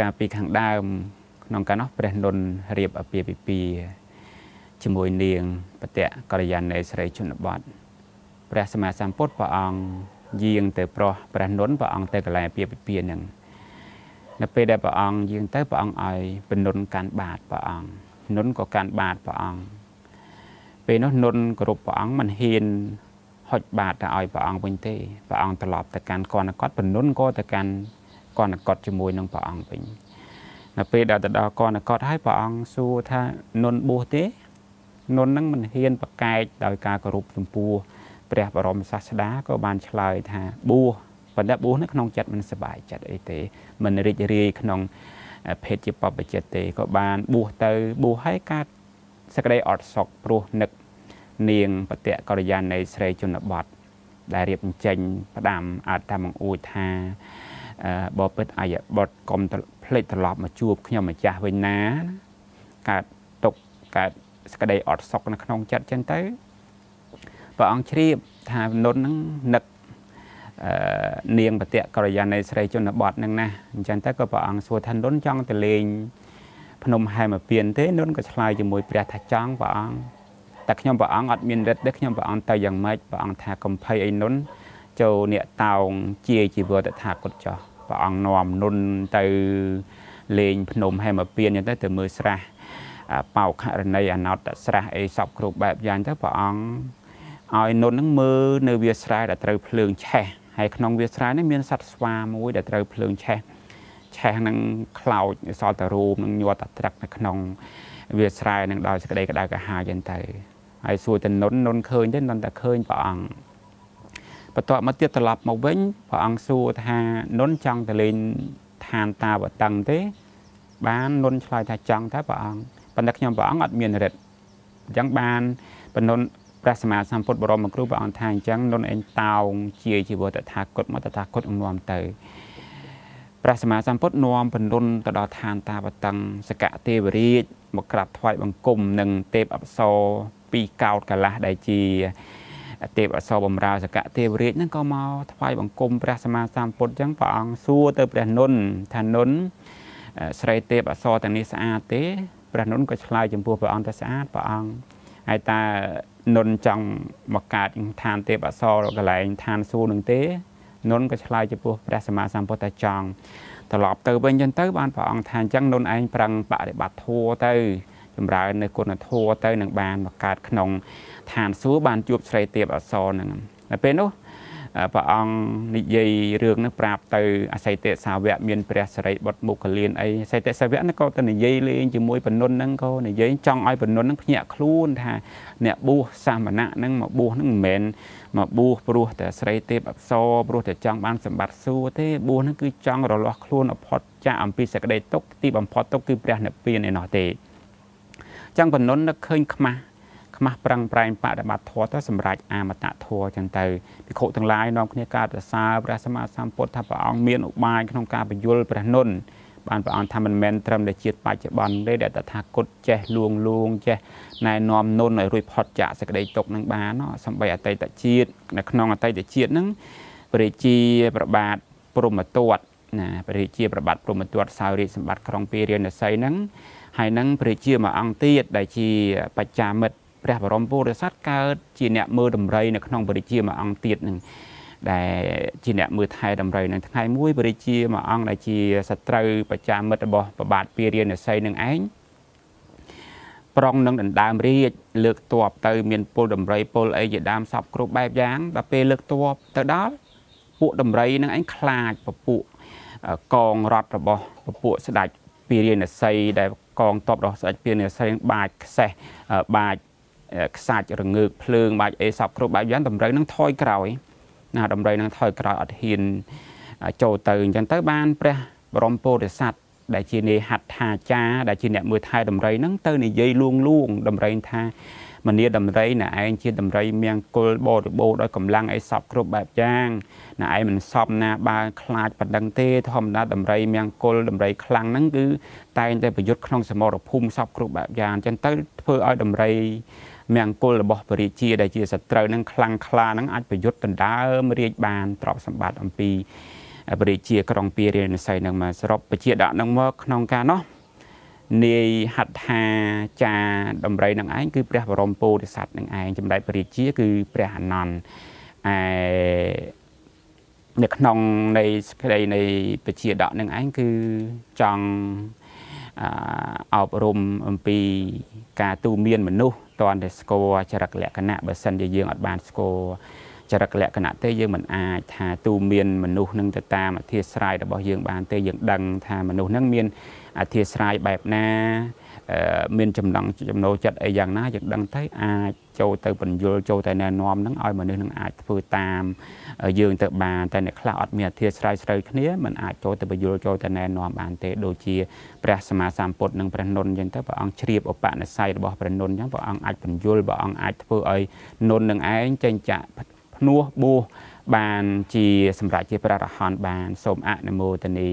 កាលពីខាងដើម ក្នុងកាលនោះព្រះនុនរៀបអាពាហ៍ពិពាហ៍ជាមួយនាងបតៈកល្យាណេស្រីជនបទព្រះសម្មាសម្ពុទ្ធព្រះអង្គយាងទៅប្រោះព្រះនុនព្រះអង្គទៅកន្លែងអាពាហ៍ពិពាហ៍នឹងនៅពេលដែលព្រះអង្គយាងទៅព្រះអង្គឲ្យពនុនកាន់បាតព្រះអង្គនុនក៏កាន់បាតព្រះអង្គពេលនោះនុនគោរពព្រះអង្គមិនហ៊ានហុចបាតទៅឲ្យព្រះអង្គវិញទេព្រះអង្គត្រឡប់ទៅកាន់កណ្ដកតពនុនក៏ទៅកាន់ កណ្ដកតជាមួយនឹងព្រះអង្គវិញនៅពេលដែលទៅដល់កណ្ដកតហើយព្រះអង្គសួរថានុនបួសទេនុននឹងមិនហ៊ានប្រកែកដោយការគោរពចំពោះព្រះបរមសាស្តាក៏បានឆ្លើយថាបួសប៉ុន្តែបួសនៅក្នុងចិត្តមិនសប្បាយចិត្តអីទេមិនរីករាយក្នុងភេទជាបបចិត្តទេក៏បានបួសទៅបួសឲ្យកើតសក្តីអត់សុខព្រោះនឹកនាងបតៈករិយានៃស្រីជនបទដែលរៀបអញ្ចេញផ្ដាំអត្តបង្អួចថា បបិទ្ធអាយបុតកុំភ្លេចត្រឡប់មកជួបខ្ញុំម្ចាស់វិញណាកើតទុកកើតសក្តីអត់សុខនៅក្នុងចិត្តចឹងទៅព្រះអង្គជ្រាបថានុននឹងនឹកនាងបតៈករិយានៃស្រីជនបទនឹងណាអញ្ចឹងទៅក៏ព្រះអង្គសួរថានុនចង់ទៅលេងភ្នំហែមពៀនទេនុនក៏ឆ្លើយជាមួយព្រះថាចង់ព្រះអង្គតែខ្ញុំព្រះអង្គអត់មានរិទ្ធទេខ្ញុំព្រះអង្គទៅយ៉ាងម៉េចព្រះអង្គថាកំភៃអីនុន ចូលអ្នកតោងជាជីវតថាគតចោះព្រះអង្គនាំនុនទៅលេងភ្នំហែមពៀនអញ្ចឹងទៅទៅមើលស្រះបោខរណីអណោតស្រះអីសពគ្រប់បែបយ៉ាងទៅព្រះអង្គឲ្យនុននឹងមើលនៅវាស្រែដែលត្រូវភ្លើងឆេះហើយក្នុងវាស្រែនេះមានសត្វស្វាមួយដែលត្រូវភ្លើងឆេះឆេះនឹងខ្លោចសល់តែរូបនឹងញាត់តែត្រឹកនៅក្នុងវាស្រែនឹងដោយសេចក្តីក្តៅក្រហាយចឹងទៅហើយសួរទៅនុននុនឃើញទេនុនតែឃើញព្រះអង្គ បន្ទាប់មកទៀតត្រឡប់មកវិញព្រះអង្គសួរថានុនចង់ទៅលេងឋានតាវតឹងទេ បាននុនឆ្លើយថាចង់តែព្រះអង្គប៉ុន្តែខ្ញុំព្រះអង្គអត់មានរិទ្ធអញ្ចឹងបានបនុនព្រះសម្មាសម្ពុទ្ធបរមគ្រូព្រះអង្គថាអញ្ចឹងនុនឯងតោងជាជីវតថាគតមកតថាគតនាំទៅព្រះសម្មាសម្ពុទ្ធនាំពនុនទៅដល់ឋានតាវតឹងសកទេវរាជមកក្រាបថ្វាយបង្គំនឹងទេពអប្សរពីរកោតកលាស់ដែលជា ទេពអសរបំរើសកទេវរាជហ្នឹងក៏មកថ្វាយបង្គំព្រះសម្មាសម្ពុទ្ធអញ្ចឹងព្រះអង្គសួរទៅព្រះនុនថានុនស្រីទេពអសរទាំងនេះស្អាតទេព្រះនុនក៏ឆ្លើយចំពោះព្រះអង្គថាស្អាតព្រះអង្គហើយតើនុនចង់មកកើតឋានទេពអសរកន្លែងឋានសួគ៌នឹងទេនុនក៏ឆ្លើយចំពោះព្រះសម្មាសម្ពុទ្ធថាចង់ត្រឡប់ទៅវិញចឹងទៅបានព្រះអង្គថាអញ្ចឹងនុនឯងប្រឹងបប្រតិបត្តិធម៌ទៅចម្រើននៅគុណធម៌ទៅនឹងបានមកកើតក្នុង ឋានសួគ៌បានជួបស្រីទេពអសរហ្នឹងដល់ពេលនោះព្រះអង្គនិយាយរឿងនេះប្រាប់ទៅអស័យទេសាវកមានព្រះសរិបុត្រមុខលៀនអីអស័យទេសាវកហ្នឹងក៏ទៅនិយាយលេងជាមួយបនុនហ្នឹងក៏និយាយចង់ឲ្យបនុនហ្នឹងភ្ញាក់ខ្លួនថាអ្នកបួសសាមណៈហ្នឹងមកបួសហ្នឹងមិនមែនមកបួសព្រោះតែស្រីទេពអប្សរព្រោះតែចង់បានសម្បត្តិសួគ៌ទេបួសហ្នឹងគឺចង់រលាស់ខ្លួនអផុតចាកអំពីសក្តីទុក្ខទីបំផុតទុក្ខគឺព្រះនិព្វានឯណោះទេចឹងបនុននឹកឃើញខ្មាស់ ខ្មាស់ប្រឹងប្រែងបដិបត្តិធម៌ទៅសម្រាប់អាមតៈធម៌ចឹងទៅភិក្ខុទាំងឡាយនាំគ្នាការសរសើរព្រះសម្មាសម្ពុទ្ធថាព្រះអង្គមានឧបាយក្នុងការបញ្យលព្រះនុនបានព្រះអង្គថាមិនមែនត្រឹមតែជាតិបច្ចុប្បន្នទេដែលតថាគតចេះលួងលួងចេះណែនាំនុនឲ្យរួចផុតចាកសេចក្តីទុក្ខនឹងបានសំបីអតីតជាតិនៅក្នុងអតីតជាតិហ្នឹងព្រះជាប្របាទព្រមទត្តណាព្រះជាប្របាទព្រមទត្តសោយរាជសម្បត្តិក្រុងពារាណសីហ្នឹងហើយនឹងព្រះជាមួយអង្គទៀតដែលជាបច្ចាមិត្ត ព្រះបរមពុរិស័ទកើតជាអ្នកមើលដំរីនៅក្នុងព្រះជាមួយអង្គទៀតនឹងដែលជាអ្នកមើលថែដំរីនឹងថ្ងៃមួយព្រះជាមួយអង្គដែលជាសត្រូវបច្ចាមិត្តរបស់ប្របាទពារាណសីនឹងឯងប្រុងនឹងដណ្ដើមរាជលើកតបទៅមានពលដំរីពលអីជាដើមសពគ្រប់បែបយ៉ាងដល់ពេលលើកតបទៅដល់ពួកដំរីនឹងឯងខ្លាចពពួកកងរត់របស់ពពួកស្ដេចពារាណសីដែលកងតបរបស់ស្ដេចពារាណសីបាចខ្សេះបាច ខ្សាច់រងើកភ្លើងបាច់អេសពគ្រប់បែបយ៉ាងតម្រូវនឹងថយក្រោយណាតម្រូវនឹងថយក្រោយអត់ហ៊ានចូលទៅអញ្ចឹងទៅបានព្រះបរមពោធិសត្វដែលជានេហដ្ឋាចារដែលជាអ្នកមើលថែដំរីហ្នឹងទៅនិយាយលួងលួងដំរីថាមនីដំរីណែឯងជាដំរីមៀងគុលបរិបោដោយកម្លាំងអីសពគ្រប់បែបយ៉ាងណែឯងមិនសពណាបើខ្លាចបណ្ដឹងទេធម្មតាដំរីមៀងគុលដំរីខ្លាំងហ្នឹងគឺតែងតែប្រយុទ្ធក្នុងសមរភូមិសពគ្រប់បែបយ៉ាងអញ្ចឹងទៅធ្វើឲ្យដំរី មង្គលរបស់ពរិជាដែលជាសត្រូវនឹងខ្លាំងខ្លានឹងអាចប្រយុទ្ធដណ្ដើមរាជបានទ្រព្យសម្បត្តិអំពីបរិជាក្រុងពីរានិស័យនឹងមកសរុបបជាដាក់នឹងមកក្នុងការនោះនាយហត្ថាចាដំរីនឹងឯងគឺព្រះបរមពោធិសត្វនឹងឯងចម្លែកបរិជាគឺព្រះអនន្តឯនៅក្នុងនៃសក្តីនៃបជាដកនឹងឯងគឺចង់ អប់រំអំពីការទូមានមនុស្សតន់តែស្គាល់ចរិតលក្ខណៈបើសិនជាយើងអត់បានស្គាល់ ចរិតលក្ខណៈទេយើងមិនអាចថាទូមានមនុស្សនឹងទៅតាមអធិស្ឋានរបស់យើងបានទេយើងដឹងថាមនុស្សនឹងមានអធិស្ឋានបែបណាមានចំណងចំណូលចិត្តអីយ៉ាងណាយើងដឹងទៅអាចចូលទៅបញ្យលចូលទៅណែនាំនឹងឲ្យមនុស្សនឹងអាចធ្វើតាមយើងទៅបានតែអ្នកខ្លះអត់មានអធិស្ឋានស្រូវគ្នាមិនអាចចូលទៅបញ្យលចូលទៅណែនាំបានទេដូចជាព្រះសម្មាសម្ពុទ្ធនិងព្រះនុនអញ្ចឹងទៅព្រះអង្គជ្រាបឧបនិស្ស័យរបស់ព្រះនុនអញ្ចឹងព្រះអង្គអាចបញ្យលព្រះអង្គអាចធ្វើឲ្យនុននឹងឯងចេញចាក់ ភ្នោះបួសបានជាសម្រាប់ជាព្រះរហន្តបានសូមអនុមោទនី